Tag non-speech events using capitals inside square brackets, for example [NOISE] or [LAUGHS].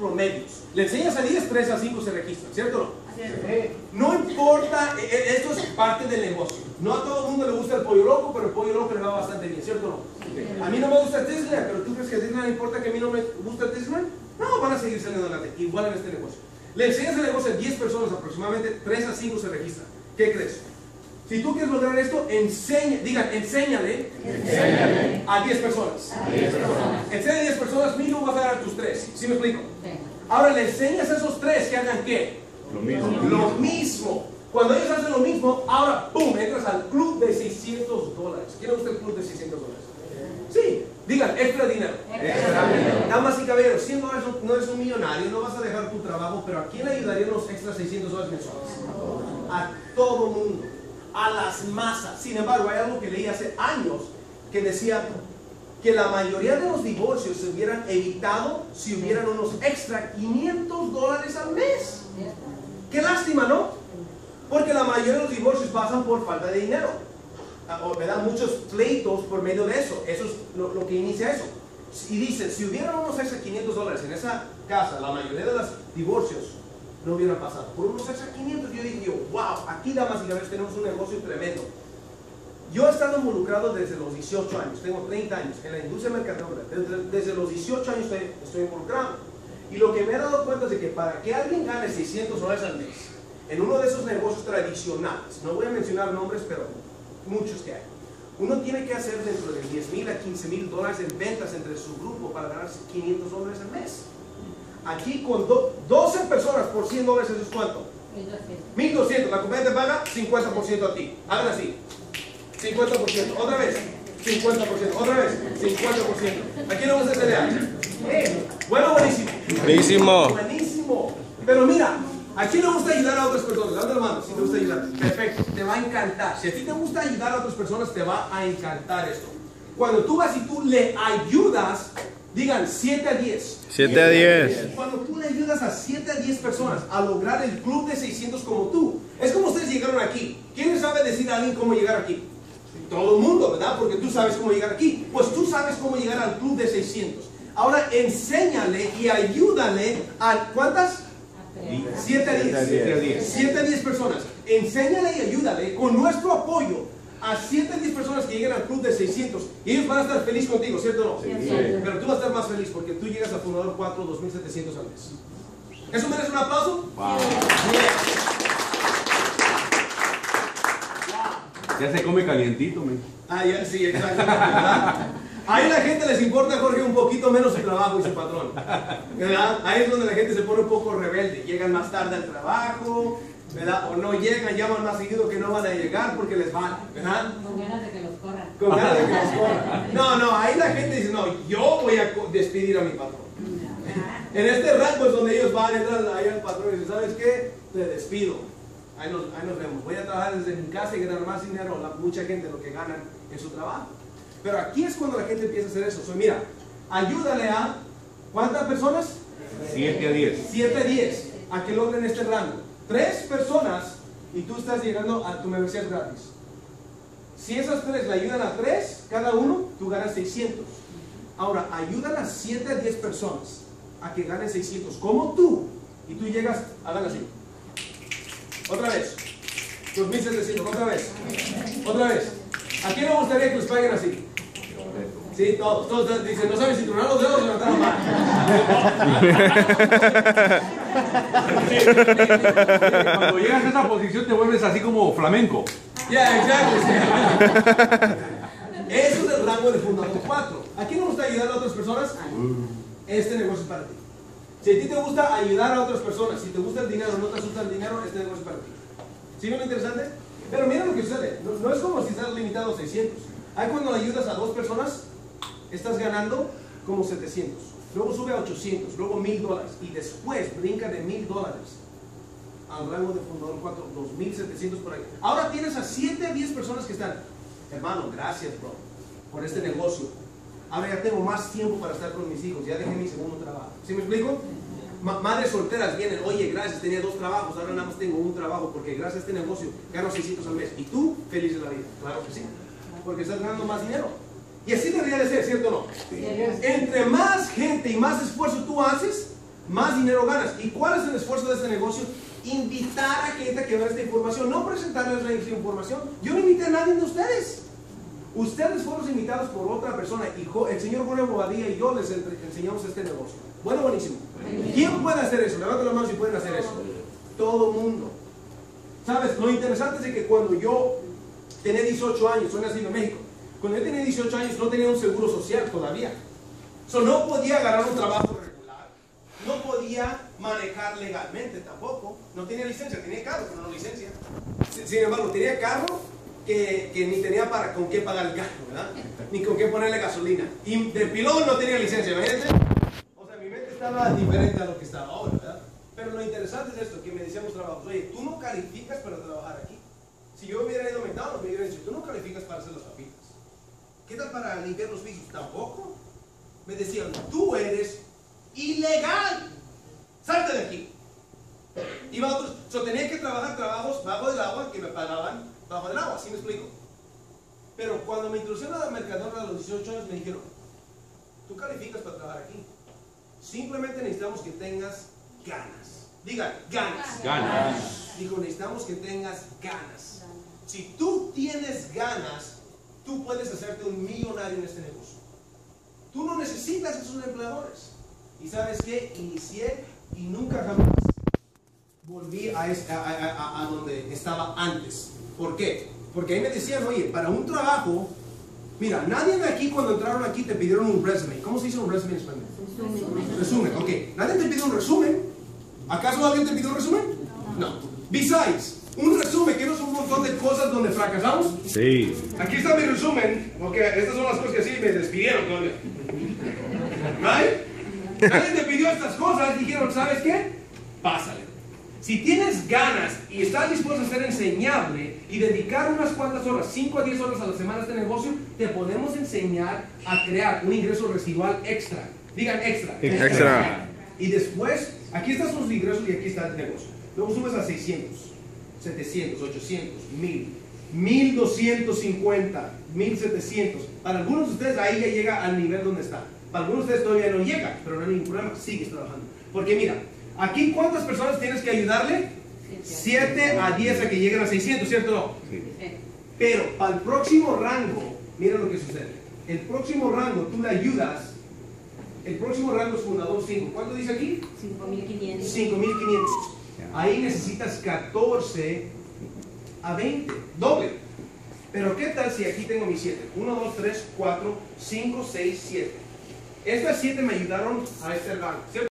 promedios. Le enseñas a 10, 3 a 5 se registran, ¿cierto o no? No importa, e- e- esto es parte del negocio. No a todo el mundo le gusta el pollo loco, pero el pollo loco le va bastante bien, ¿cierto o no? A mí no me gusta Disney, pero tú crees que a Disney no importa que a mí no me gusta Disney? No, van a seguir saliendo adelante, igual en este negocio. Le enseñas el negocio a 10 personas aproximadamente, 3 a 5 se registran. ¿Qué crees? Si tú quieres lograr esto, enseña, digan, enséñale, a 10 personas. Enseña a 10 personas, mínimo vas a dar a tus 3. ¿Sí me explico? Ahora le enseñas a esos 3 que hagan qué? Lo mismo. Lo mismo. Cuando ellos hacen lo mismo, ahora, ¡pum!, entras al club de 600 dólares. ¿Quién le gusta el club de 600 dólares? Sí, digan, extra dinero. Damas y caballeros, 100 dólares no- no eres un millonario, no vas a dejar tu trabajo, pero ¿a quién le ayudarían los extra 600 dólares mensuales? A todo mundo, a las masas. Sin embargo, hay algo que leí hace años que decía que la mayoría de los divorcios se hubieran evitado si hubieran unos extra 500 dólares al mes. Qué lástima, ¿no? Porque la mayoría de los divorcios pasan por falta de dinero. Ah, O me dan muchos pleitos por medio de eso. Eso es lo, que inicia eso. Y dicen, si hubieran unos extra 500 dólares en esa casa, la mayoría de los divorcios no hubieran pasado. Por unos extra 500 yo dije, wow, aquí damas y caballeros tenemos un negocio tremendo. Yo he estado involucrado desde los 18 años, tengo 30 años en la industria mercadológica. Desde, los 18 años estoy, involucrado. Y lo que me he dado cuenta es de que para que alguien gane 600 dólares al mes en uno de esos negocios tradicionales, no voy a mencionar nombres, pero muchos que hay, uno tiene que hacer dentro de 10 mil a 15 mil dólares en ventas entre su grupo para ganarse 500 dólares al mes. Aquí con do- 12 personas por 100 dólares, ¿eso es cuánto? 1200, la compañía te paga 50% a ti. Hagan así. 50%, otra vez. 50%, otra vez. 50%. ¿A quién le gusta esa idea? Eh, Bueno, buenísimo. Buenísimo. Buenísimo. Pero mira, ¿a quién le gusta ayudar a otras personas? Levanta la mano si te gusta ayudar. Perfecto, te va a encantar. Si a ti te gusta ayudar a otras personas, te va a encantar esto. Cuando tú vas y tú le ayudas, digan 7 a 10. 7 a 10. Cuando tú le ayudas a 7 a 10 personas a lograr el club de 600 como tú, es como ustedes llegaron aquí. ¿Quién sabe decir a alguien cómo llegar aquí? Todo el mundo, ¿verdad? Porque tú sabes cómo llegar aquí. Pues tú sabes cómo llegar al club de 600. Ahora enséñale y ayúdale a ¿cuántas? 7 a 10. Siete a diez. 7 a 10 personas. Enséñale y ayúdale con nuestro apoyo a 7 a 10 personas que lleguen al club de 600. Y ellos van a estar felices contigo, ¿cierto o no? Pero tú vas a estar más feliz porque tú llegas al fundador 4, 2700 al mes. ¿Eso merece un aplauso? Wow. Ya se come calientito, men. Ah, ya, sí, exactamente. ¿verdad? Ahí la gente les importa, Jorge, un poquito menos su trabajo y su patrón. ¿Verdad? Ahí es donde la gente se pone un poco rebelde. Llegan más tarde al trabajo, ¿verdad? O no llegan, llaman más seguido que no van a llegar porque les van, ¿verdad? Con ganas de que los corran. Con ganas de que los corran. No, no, ahí la gente dice, no, yo voy a despedir a mi patrón. En este rango es donde ellos van, entran ahí al patrón y dicen, ¿sabes qué? Te despido. Ahí nos, ahí nos vemos. Voy a trabajar desde mi casa y ganar más dinero. La, mucha gente lo que ganan en su trabajo. Pero aquí es cuando la gente empieza a hacer eso. So, mira, ayúdale a ¿cuántas personas? 7 a 10. 7 10 a que logren este rango. Tres personas y tú estás llegando a tu membresía gratis. Si esas tres le ayudan a tres, cada uno, tú ganas 600. Ahora, ayudan a 7 a 10 personas a que ganen 600, como tú, y tú llegas, hagan así. Otra vez. 2700, otra vez. Otra vez. ¿A quién le gustaría que les paguen así? Sí, todos, todos dicen, no saben si tronar los dedos o levantar la mano. [LAUGHS] [LAUGHS] Cuando llegas a esa posición te vuelves así como flamenco. Exacto. [LAUGHS] Eso es el rango de fundador 4. ¿A quién le gusta ayudar a otras personas? Este negocio es para ti. Si a ti te gusta ayudar a otras personas, si te gusta el dinero, no te asusta el dinero, este negocio es para ti. ¿Sí ven lo interesante? Pero mira lo que sucede. No, no es como si estás limitado a 600. Ahí cuando ayudas a dos personas, estás ganando como 700. Luego sube a 800, luego 1000 dólares. Y después brinca de 1000 dólares al rango de fundador 4, 2700 por ahí. Ahora tienes a 7 a 10 personas que están, hermano, gracias, bro, por este negocio. Ahora ya tengo más tiempo para estar con mis hijos, ya dejé mi segundo trabajo. ¿Sí me explico? Ma- madres solteras vienen, oye, gracias, tenía dos trabajos, ahora nada más tengo un trabajo, porque gracias a este negocio gano 600 al mes. Y tú, feliz de la vida. Claro que sí, porque estás ganando más dinero. Y así debería de ser, ¿cierto o no? Entre más gente y más esfuerzo tú haces, más dinero ganas. ¿Y cuál es el esfuerzo de este negocio? Invitar a gente a que vea esta información, no presentarles la información. Yo no invité a nadie de ustedes. Ustedes fueron invitados por otra persona y el señor Julio Bobadilla y yo les enseñamos este negocio. Bueno, buenísimo. ¿Quién puede hacer eso? Levanten la mano si pueden hacer eso. Todo mundo. ¿Sabes? Lo interesante es que cuando yo tenía 18 años, soy nacido en México, cuando yo tenía 18 años no tenía un seguro social todavía. So, no podía agarrar un trabajo regular, no podía manejar legalmente tampoco, no tenía licencia, tenía carro, pero no licencia. Sin embargo, tenía carro que, ni tenía para con qué pagar el carro, ¿verdad? Ni con qué ponerle gasolina. Y de piloto no tenía licencia, imagínate. O sea, mi mente estaba diferente a lo que estaba ahora, ¿verdad? Pero lo interesante es esto, que me decíamos trabajos, oye, tú no calificas para trabajar aquí. Si yo hubiera ido a McDonald's, me hubieran dicho, tú no calificas para hacer las papitas. ¿Qué tal para limpiar los pisos? Tampoco. Me decían, tú eres ilegal. Salte de aquí. Iba a otros, yo tenía que trabajar trabajos bajo del agua que me pagaban bajo del agua, ¿sí me explico? Pero cuando me introdujeron a la mercadona a los 18 años me dijeron, tú calificas para trabajar aquí. Simplemente necesitamos que tengas ganas. Diga, ganas. Ganas. Digo, necesitamos que tengas ganas. Si tú tienes ganas, tú puedes hacerte un millonario en este negocio. Tú no necesitas esos empleadores. Y sabes qué? Inicié y nunca jamás volví a, a, a, donde estaba antes. ¿Por qué? Porque ahí me decían, oye, para un trabajo, mira, nadie de aquí cuando entraron aquí te pidieron un resumen. ¿Cómo se dice un resumen en español? Resumen. Resumen, ok. Nadie te pidió un resumen. ¿Acaso alguien te pidió un resumen? No. Besides, un resumen es un montón de cosas donde fracasamos. Sí. Aquí está mi resumen. Ok, estas son las cosas que sí me despidieron. ¿Right? Nadie te pidió estas cosas. Dijeron, ¿sabes qué? Pásale. Si tienes ganas y estás dispuesto a ser enseñable y dedicar unas cuantas horas, 5 a 10 horas a la semana a este negocio, te podemos enseñar a crear un ingreso residual extra. Digan extra. Extra. Y después, aquí están sus ingresos y aquí está el negocio. Luego subes a 600, 700, 800, 1000, 1250, 1700. Para algunos de ustedes ahí ya llega al nivel donde está. Para algunos de ustedes todavía no llega, pero no hay ningún problema, sigues trabajando. Porque mira, Aquí, ¿cuántas personas tienes que ayudarle? 7 a 10 a que lleguen a 600, ¿cierto? Sí. Pero para el próximo rango, mira lo que sucede. El próximo rango tú le ayudas. El próximo rango es fundador 5. ¿Cuánto dice aquí? 5.500. 5.500. Ahí necesitas 14 a 20. Doble. Pero ¿qué tal si aquí tengo mis 7? 1, 2, 3, 4, 5, 6, 7. Estas 7 me ayudaron a este rango.